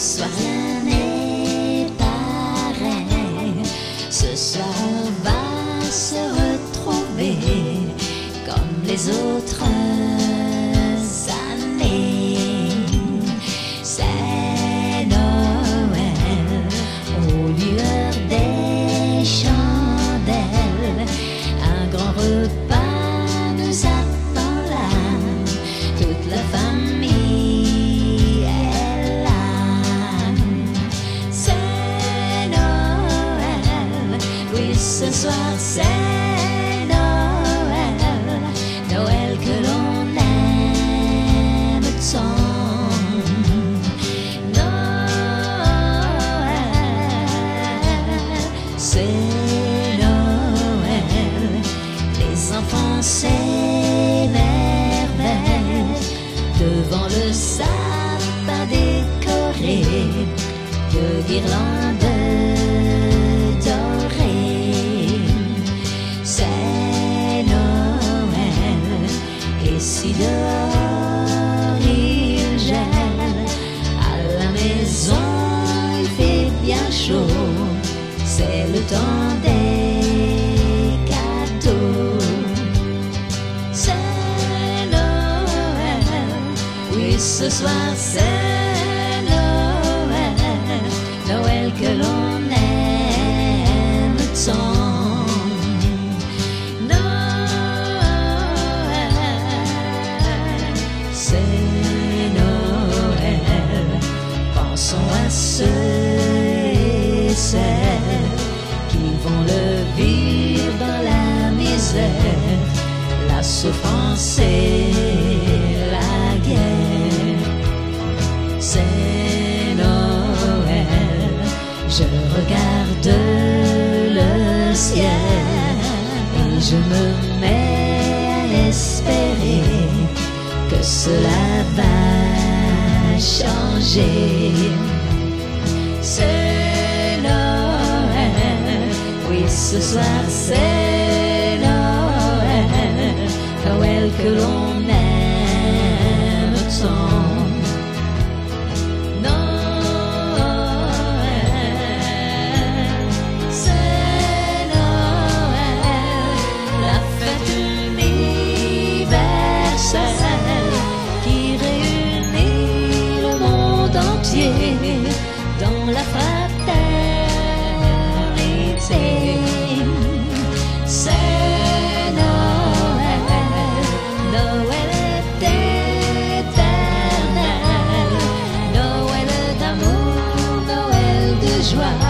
soir rien n'est pareil. Ce soir on va se retrouver comme les autres. Ce soir c'est Noël. Noël que l'on aime tant. Noël, c'est Noël. Les enfants s'émerveillent devant le sapin décoré de guirlandes Temps des cadeaux. C'est Noël, oui ce soir c'est Noël, Noël que l'on aime tant. Noël, c'est Noël, pensons à et celles qui vont le vivre dans la misère, la souffrance et la guerre. C'est Noël, je regarde le ciel et je me mets à espérer que cela va changer. Ce soir c'est Noël, Noël que l'on aime tant. Noël, c'est Noël, la fête universelle qui réunit le monde entier 좋.